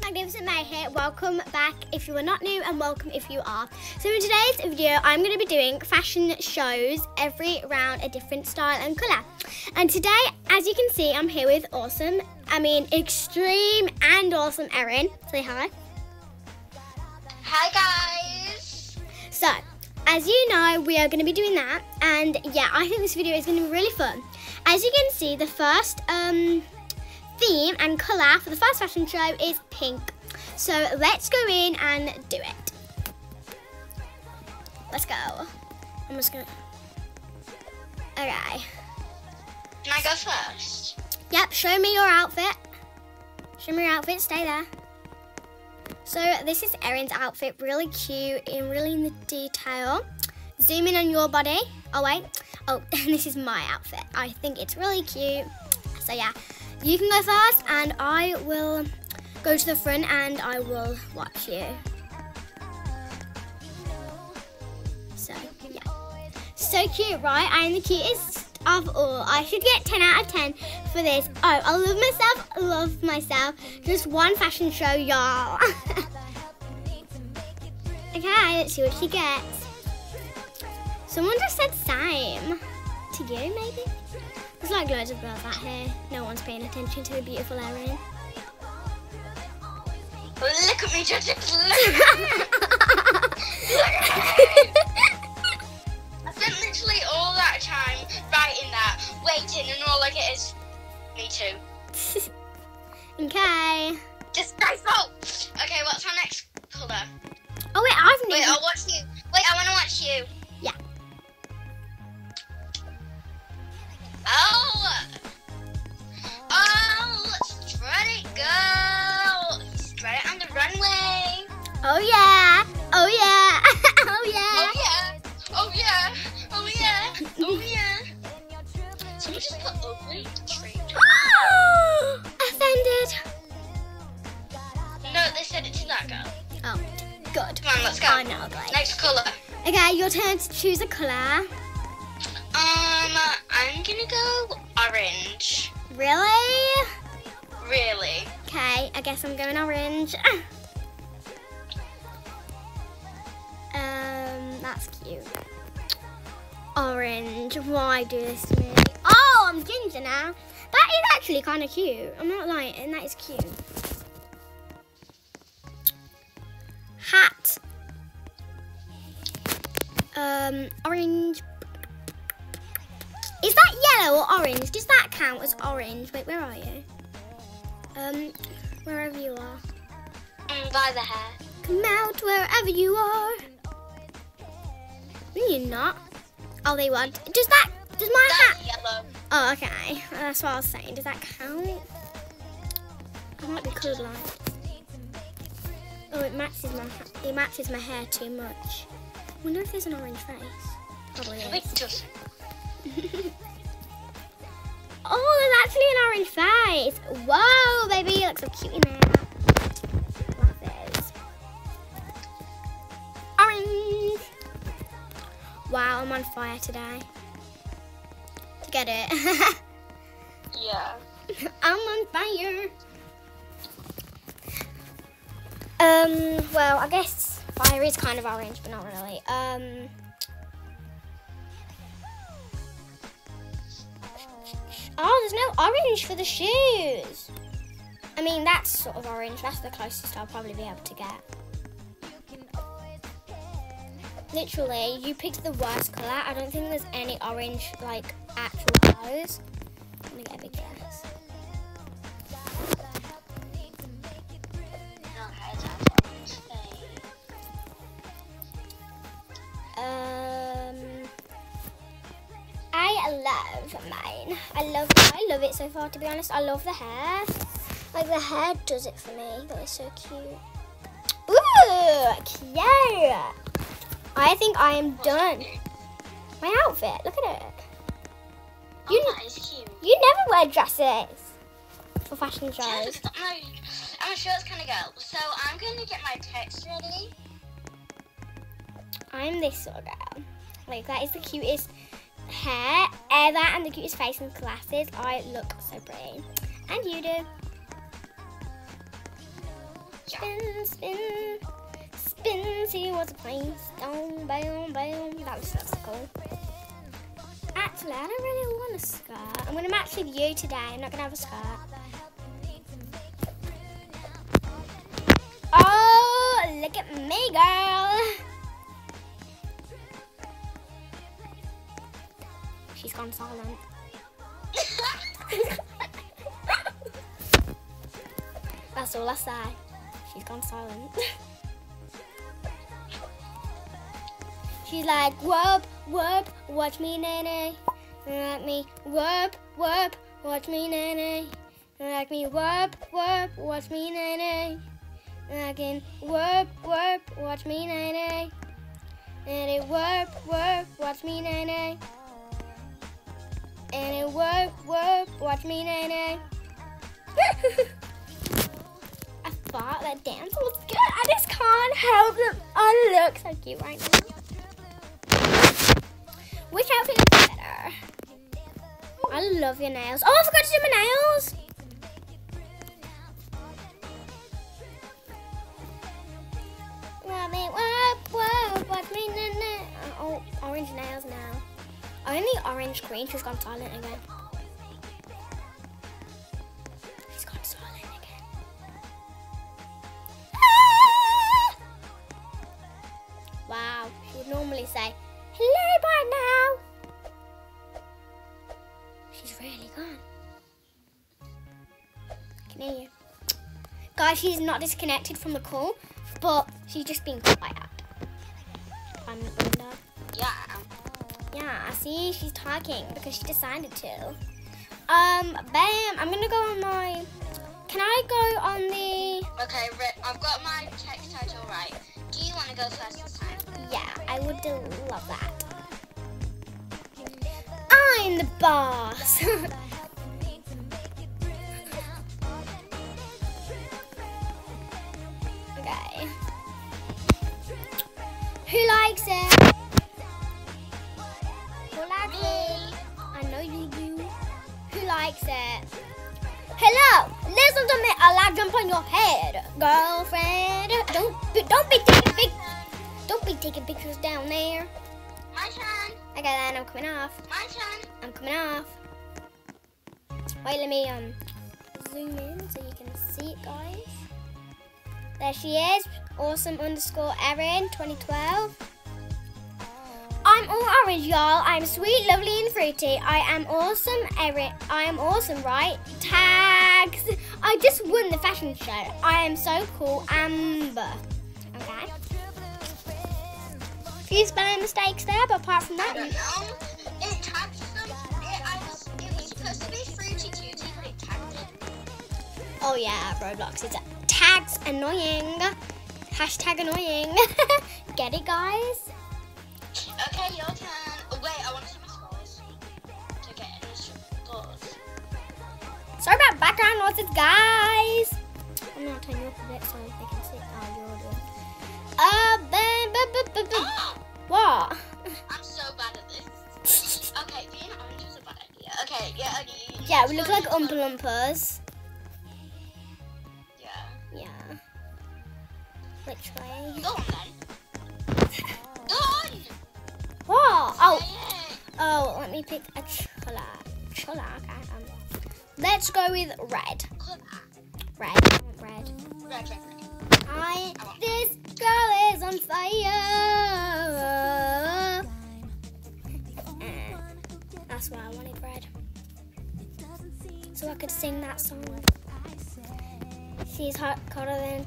Magnificent May here. Welcome back if you are not new and welcome if you are. So in today's video I'm going to be doing fashion shows every round a different style and colour. And today as you can see I'm here with awesome, I mean extreme and awesome Erin. Say hi. Hi guys. So as you know we are going to be doing that and yeah I think this video is going to be really fun. As you can see the first um, theme and colour for the first fashion show is pink. So let's go in and do it. Let's go. I'm just gonna. Okay. Can I go first? Yep, show me your outfit. Show me your outfit, stay there. So this is Erin's outfit, really cute and really in the detail. Zoom in on your body. Oh wait, oh, this is my outfit. I think it's really cute. So yeah, you can go first and I will go to the front and I will watch you. So, yeah. So cute, right? I am the cutest of all. I should get 10 out of 10 for this. Oh, I love myself, love myself. Just one fashion show, y'all. okay, let's see what she gets. Someone just said same. To you, maybe? There's like loads of girls out here. No one's paying attention to the beautiful Erin. Oh, look at me, judges. I spent literally all that time writing that, waiting, and all I get is me too. okay. Disgraceful. Okay, what's our next colour? Oh wait, I've Wait. I'll watch you. Kind of cute. I'm not lying. and That is cute. Hat. Um, orange. Is that yellow or orange? Does that count as orange? Wait, where are you? Um, wherever you are. Mm, by the hair. Come out wherever you are. No, you're not. Oh, they want. Does that? Does my hat? Oh, okay. Uh, that's what I was saying. Does that count? I might be colourblind. Oh, it matches my it matches my hair too much. Wonder if there's an orange face. Probably is. Oh, there's actually an orange face. Whoa, baby, you look so cute in there. Orange. Wow, I'm on fire today. To get it. yeah. I'm on fire. Um, well, I guess fire is kind of orange, but not really. Um, oh, there's no orange for the shoes. I mean, that's sort of orange. That's the closest I'll probably be able to get. Literally, you picked the worst colour. I don't think there's any orange, like, actual colours. I'm gonna get a big guess. Um, I love mine. I love I love it so far. To be honest, I love the hair. Like the hair does it for me. That is so cute. Ooh, cute. I think I am done. My outfit. Look at it. You Oh, that is cute. you never wear dresses for fashion shows. I'm a, I'm a shorts kind of girl, so I'm gonna get my text ready. I'm this sort of girl. Like that is the cutest hair ever and the cutest face and glasses. I look so pretty. And you do. Spin, spin, spin, see what's a plane. Stone, bam, bam. That was so cool. Actually, I don't really want a skirt. I'm gonna match with you today. I'm not gonna have a skirt. Oh, look at me, girl. She's gone silent. That's all I say. She's gone silent. She's like, whoop, whoop, watch me, nay, Like me, whoop, whoop, watch me, nay, Like me, whoop, whoop, watch me, nay, Like in, whoop, whoop, watch me, nay, And it whoop, whoop, watch me, nay, And it whoop, whoop, watch me, nay, I thought that dance was good. I just can't help it. Oh, I look so cute right now. Which outfit is better? I love your nails. Oh, I forgot to do my nails. Oh, orange nails now. Only orange queen. She's gone silent again. She's gone silent again. Ah! Wow, she would normally say, Guys, she's not disconnected from the call, but she's just being quiet. I'm Linda. Yeah. Yeah, I see she's talking because she decided to. Um, bam, I'm gonna go on my, can I go on the? Okay, I've got my text title right. Do you want to go first this time? Yeah, I would love that. I'm the boss. Who likes it? Who likes it? I know you do. Who likes it? Hello, listen to me. I like jump on your head, girlfriend. Don't don't be taking big don't be taking pictures down there. My turn. Okay then, I'm coming off. My turn. I'm coming off. Wait, let me um zoom in so you can see it, guys. There she is. Awesome underscore Erin 2012. I'm all orange, y'all. I'm sweet, lovely, and fruity. I am awesome, Erin. I am awesome, right? Tags. I just won the fashion show. I am so cool, Amber. Okay A few spelling mistakes there, but apart from that, I. It tagged them. It, I was, supposed to be fruity cutie, but it tagged it. Oh yeah, Roblox. It's tags annoying. Hashtag annoying. Get it, guys? Okay, your turn. Oh, wait, I want to see my scores to get any scores. Sorry about background noises, guys. I'm gonna turn you up a bit so they can see. Oh, you're doing. Uh, ben, ben, What? I'm so bad at this. okay, being orange is a bad idea. Okay, yeah. Okay, yeah, we look like Oompa Loompas. Literally. Go on then. Go on! What? Oh. Oh, let me pick a. Colour, okay. Um, let's go with red. Red. Red. Red, red. I, this girl is on fire. That's why I wanted red. So I could sing that song. She's hot, colder than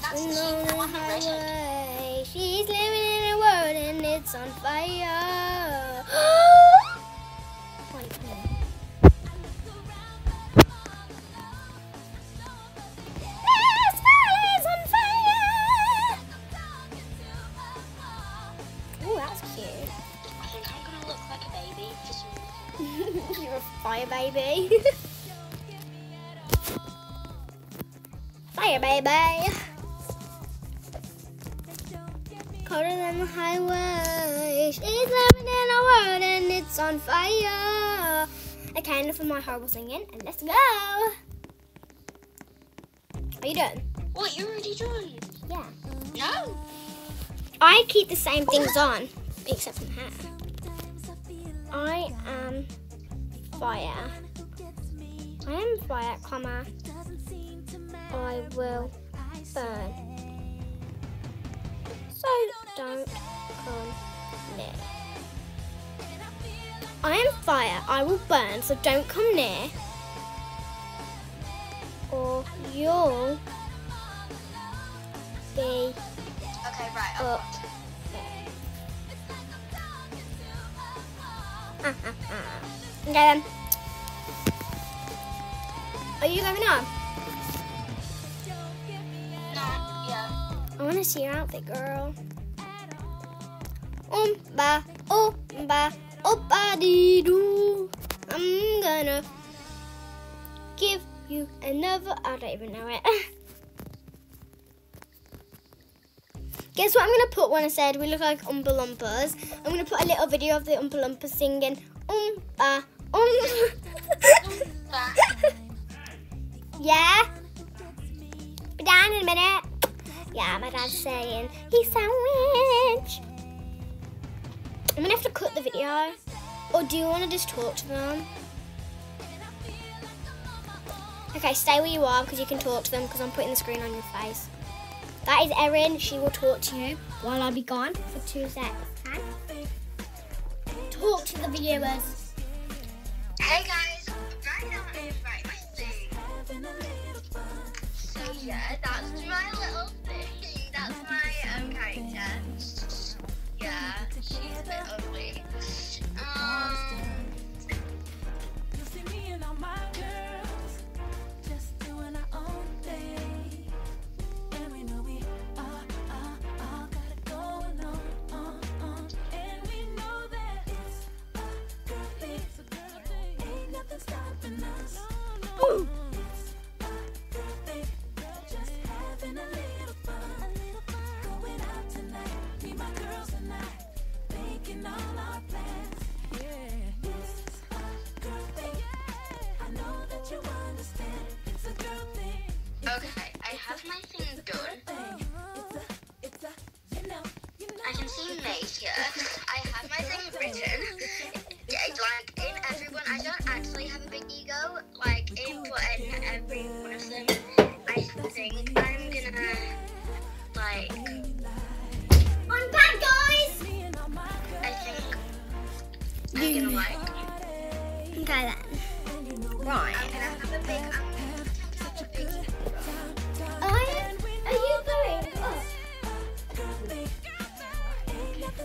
catastrophe. On highway. She's living in a world and it's on. Fire Okay, enough of my horrible singing and let's go. Are you done? What, you already done? Yeah. No. I keep the same things on, except for the hair. I am fire. I am fire, comma. I will burn. So don't come near. I am fire. I will burn. So don't come near. Or you'll be Okay, right. I'll up watch. there. Uh-huh, uh-huh. okay then. Are you going on? No, yeah. I want to see your outfit, girl. Oomba, oomba, oomba dee doo. I'm gonna give you another. I don't even know it. Guess what I'm gonna put when I said we look like Oompa Loompas? I'm gonna put a little video of the Oompa Loompas singing Oompa, Oompa. yeah? Be down in a minute. Yeah, my dad's saying he's sandwich. I'm gonna have to cut the video. Or do you want to just talk to them? Okay, stay where you are because you can talk to them because I'm putting the screen on your face. That is Erin. She will talk to you while I'll be gone for two seconds. Talk to the viewers. Hey guys, right now I'm my thing. So yeah, that's my little bit ugly. Um, You I'm gonna like. Okay then. Right. I'm gonna have a big. Have a big I, are you going up?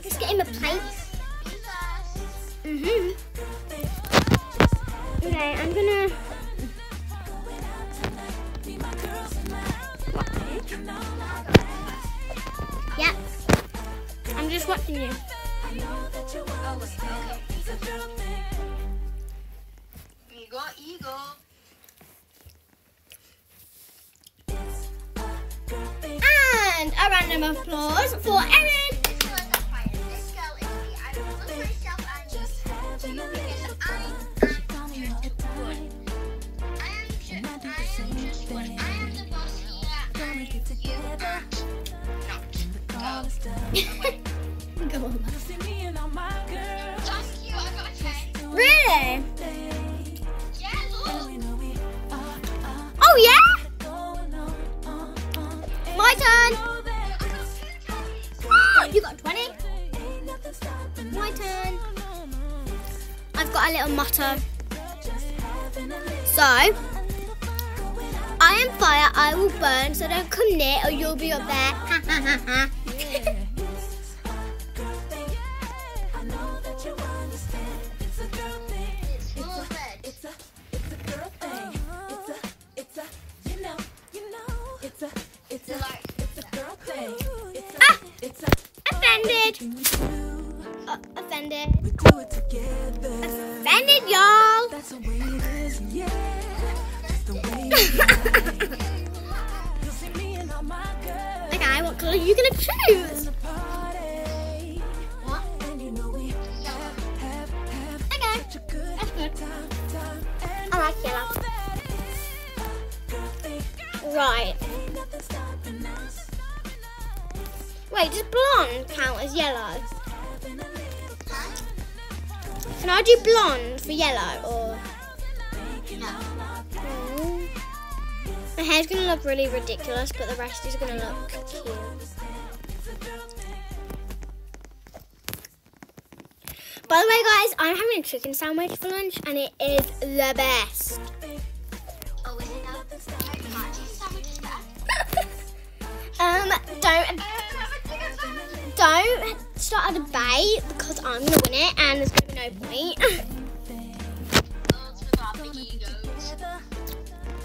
Just getting the plates. Mhm. Okay, I'm gonna. A 10. Really? Oh yeah? My turn. Oh, you got 20. ain't nothing stopping My turn. I've got a little motto. So, I am fire, I will burn, so don't come near or you'll be up there. Do it together. Offended, y'all. That's the way it is, yeah. That's the way it is. You'll see me and all my girls Okay, what colour are you gonna choose? party. What? And you know we have, have, have Okay. such a good That's good. time, time. And I like yellow. know that it's a girl thing. Right. Wait, does blonde count as yellow? Can I do blonde for yellow or? Mm. My hair's gonna look really ridiculous, but the rest is gonna look cute. By the way, guys, I'm having a chicken sandwich for lunch, and it is the best. Oh, is it now? I can't do sandwiches there. Um, don't don't start a debate because I'm gonna win it, and there's gonna be no point. Girls with our big egos.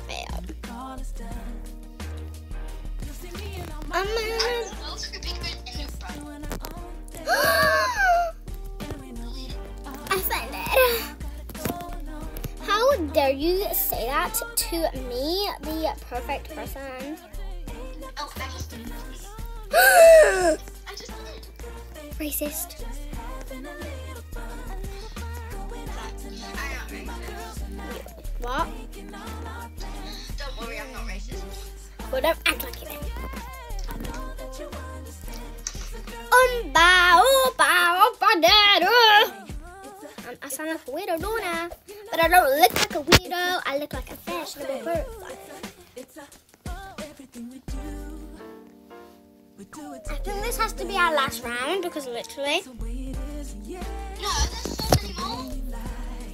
Fail. Um, And girls with big egos in the front. I offended. How dare you say that to me, the perfect person? Oh, Racist. I'm not racist. What? Don't worry, I'm not racist. Well, don't act like it. Um, bow, bow, badero. Um, I sound like a weirdo, don't I? But I don't look like a weirdo. I look like a fashionable person. I think this has to be our last round because literally, No, there's so many more.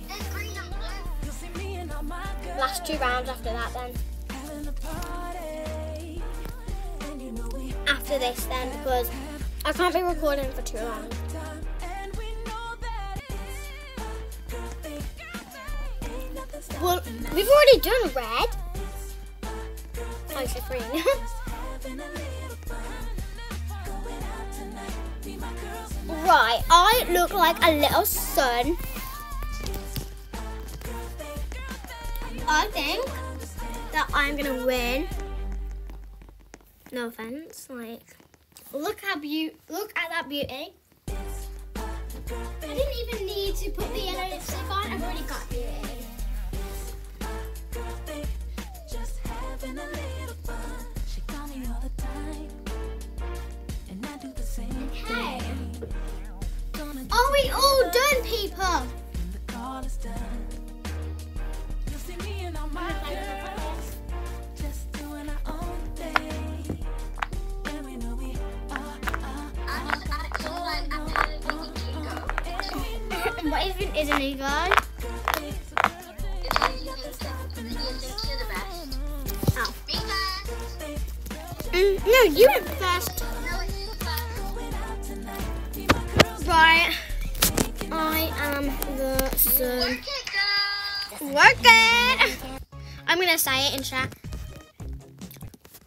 There's green and blue. last two rounds after that then. After this then because I can't be recording for too long. Well, we've already done red. Oh, it's green. right, I look like a little sun. I think that I'm gonna win. No offense, like look how beaut look at that beauty. I didn't even need to put the Mm, first. Going out tonight, be my girls. Right. I am the sun. Work it. Work it. I'm gonna say it in chat.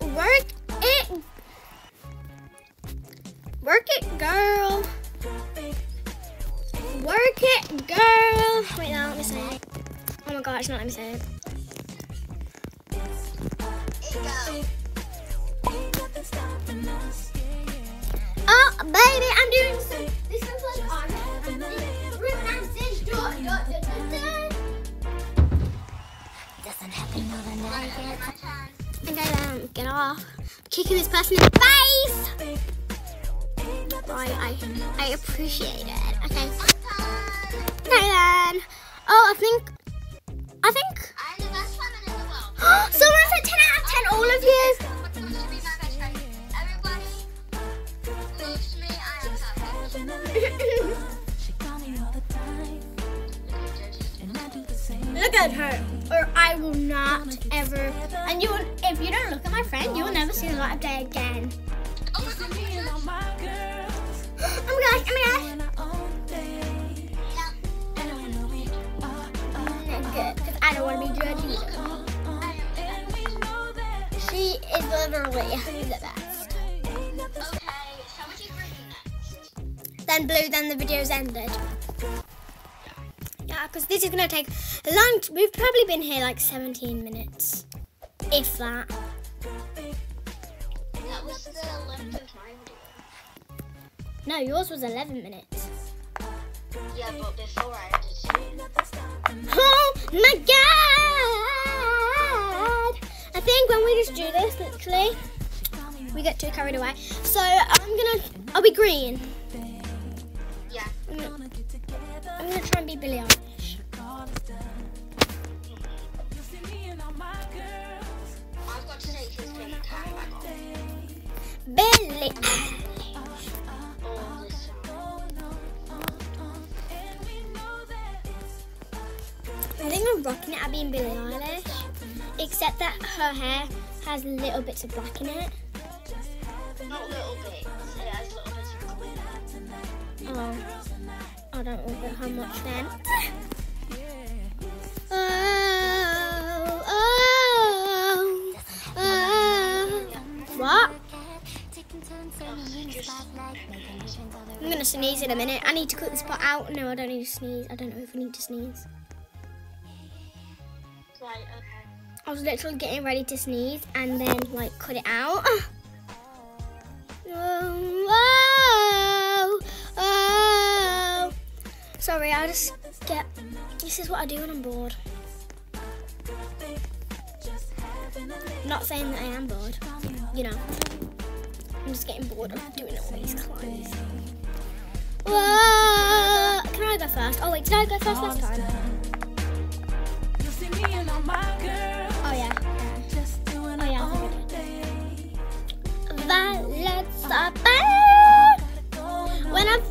Work it. Work it, girl. Wait, now let me say it. Oh my god, it's not let me say it. Oh, baby, I'm doing some. This one's like on. Doesn't happen. Okay, um, get off. Kicking this person in the face. Right, I, I appreciate it. Okay. Then. Oh, I think, I think. I'm the best woman in the world. Someone said 10 out of 10, all of you. Look at her, or I will not ever. And you, will, if you don't look at my friend, you will never see the light of day again. Oh my girls Oh my gosh, oh oh want to be She is literally the best. Then blue, then the video's ended. Yeah, because this is going to take a long We've probably been here like 17 minutes. If that. That. No, yours was 11 minutes. Yeah, but before I edited it. Oh my god! I think when we just do this, literally, we get too carried away. So I'm gonna. Are we green? Yeah. I'm gonna, I'm gonna try and be Billie Eilish. I've rocking it at being Billie Eilish, except that her hair has little bits of black in it. Not little bits. It has little bits of colour. Oh, I don't know how much then. Oh, oh, oh. What? I'm gonna sneeze in a minute. I need to cut this part out. No, I don't need to sneeze. I don't know if I need to sneeze. I was literally getting ready to sneeze and then like cut it out. Oh, oh. Sorry, I just get. This is what I do when I'm bored. Not saying that I am bored. You know, I'm just getting bored of doing all these clothes. Whoa! Can I go first? Oh wait, did I go first last time?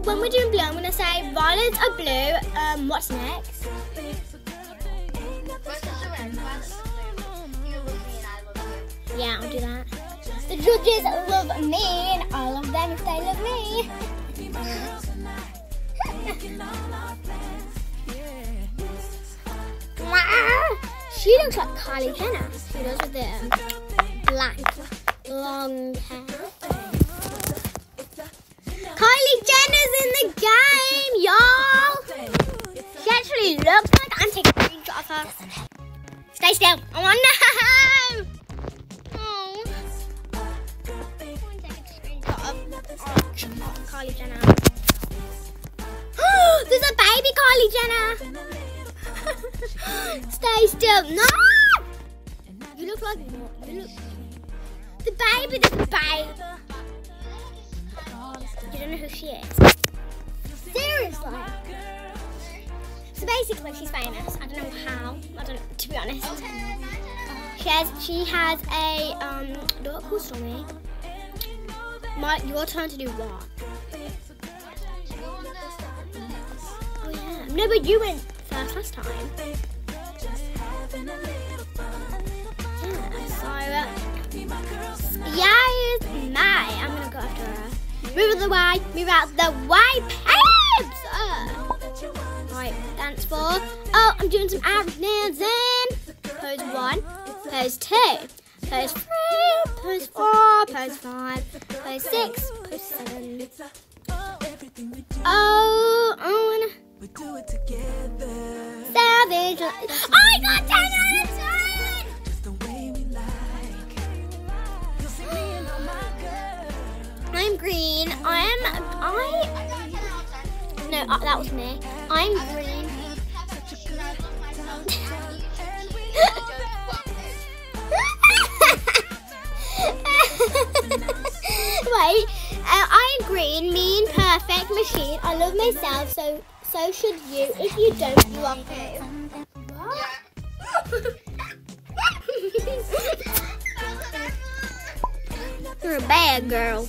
When we're doing blue, I'm gonna say violets are blue. Um, what's next? Yeah, I'll do that. The judges love me, and I love them if they love me. she looks like Kylie Jenner. She does with the black long hair. Kylie Jenner's in the game, y'all. She actually looks like I'm taking a screenshot of her. Stay still. Oh no! Oh. Screenshot oh, Jenner. There's a baby Kylie Jenner. Stay still. No! You look like you look. The baby, a baby. You don't know who she is. Seriously. So basically, she's famous. I don't know how. I don't to be honest. She has, she has a um, dog called Stormy. My, your turn to do what? Oh yeah. No, but you went first last time. Yeah. So, uh, yes, my. I'm Move out the way. Move out the way, pants. Uh. Right, dance four. Oh, I'm doing some arrows in. Pose one. Pose two. Pose three. Pose four. Pose five. Pose six. Pose seven. Oh. oh we do it together. Savage. Oh, I got 10 out of 10! I'm green. I'm. I. No, uh, that was me. I'm green. Wait, uh, I'm green, mean, perfect machine. I love myself, so so should you. If you don't, you are poo. You're a bad girl.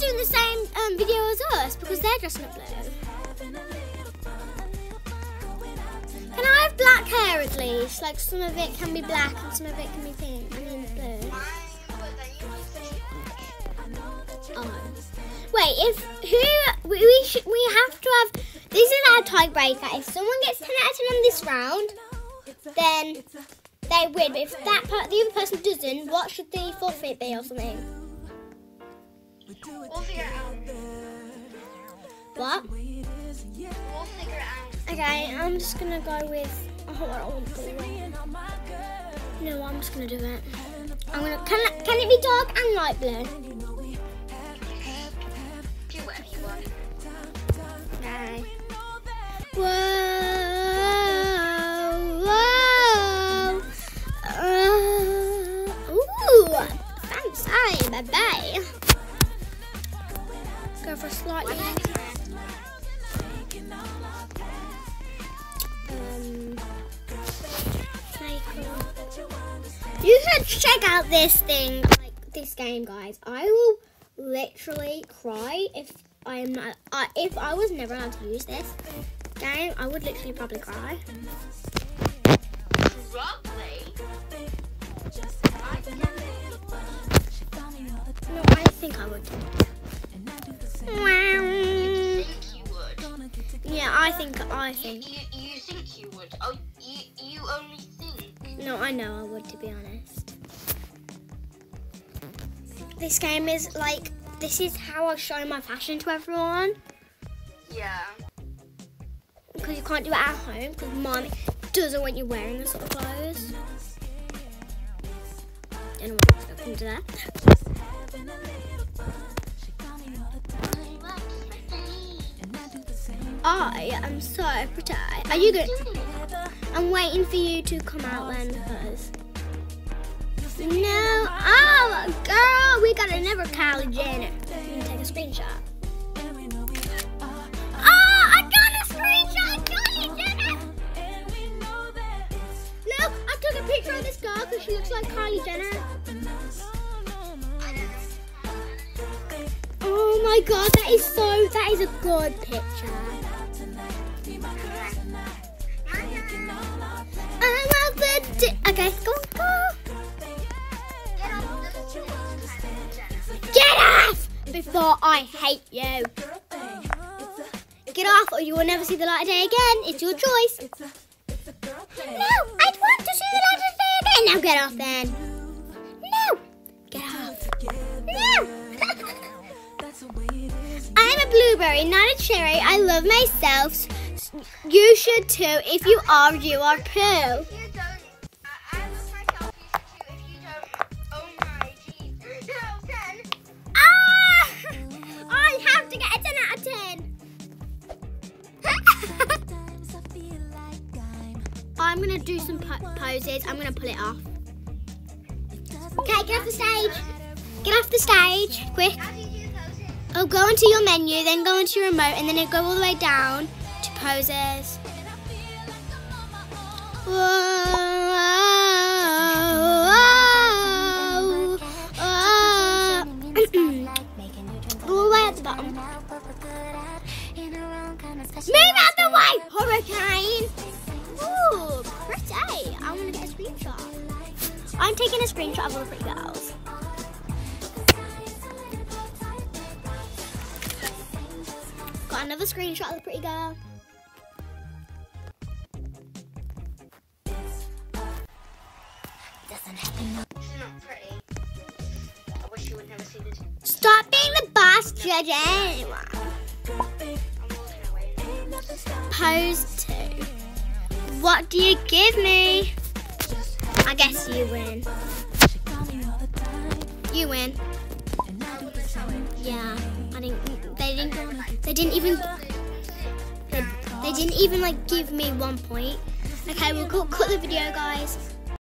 Doing the same um, video as us because they're dressing up blue. Can I have black hair at least? Like some of it can be black and some of it can be pink. I mean blue. Oh. Wait, if who we, we should we have to have this is our tiebreaker. If someone gets ten out of ten on this round, then they win. But if that per- the other person doesn't, what should the forfeit be or something? We'll figure it out. What? We'll figure it out. Okay, I'm just gonna go with. Oh. No, I'm just gonna do it. I'm gonna. Can can it be dark and light blue? Do whatever you want. Okay. Whoa, whoa. Uh, ooh, fancy, baby. Go for slightly. Um, you should check out this thing, like this game, guys. I will literally cry if I am not. Uh, if I was never allowed to use this game, I would literally probably cry. No, I think I would. Yeah, I think. I think. you, you think you would? Oh, you, you only think. No, I know I would, to be honest. This game is like. This is how I show my passion to everyone. Yeah. Because you can't do it at home because mom doesn't want you wearing this sort of clothes. Don't know what's to that. I am so pretty. Are you good? I'm waiting for you to come out then because. No. Oh, girl, we got another Kylie Jenner. You can take a screenshot. Oh, I got a screenshot Kylie Jenner. Look, I took a picture of this girl because she looks like Kylie Jenner. Oh my god, that is so, that is a good picture. Before I hate you. Get off or you will never see the light of day again. It's your choice. No, I want to see the light of day again. Now get off then. No, get off. No. I'm a blueberry, not a cherry. I love myself. You should too. If you are, you are poo. I'm going to do some po- poses. I'm going to pull it off. Okay, get off the stage. Get off the stage, quick. How do you do poses? Oh, go into your menu, then go into your remote, and then it go all the way down to poses. Whoa, whoa, taking a screenshot of all the girls. Got another screenshot of the pretty girl.